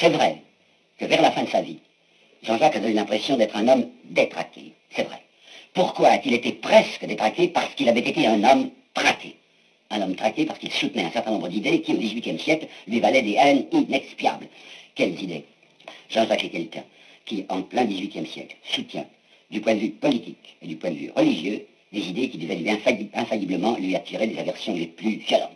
C'est vrai que vers la fin de sa vie, Jean-Jacques a donné l'impression d'être un homme détraqué. C'est vrai. Pourquoi a-t-il été presque détraqué? Parce qu'il avait été un homme traqué. Un homme traqué parce qu'il soutenait un certain nombre d'idées qui, au XVIIIe siècle, lui valaient des haines inexpiables. Quelles idées? Jean-Jacques est quelqu'un qui, en plein XVIIIe siècle, soutient, du point de vue politique et du point de vue religieux, des idées qui devaient infailliblement lui attirer des aversions les plus violentes.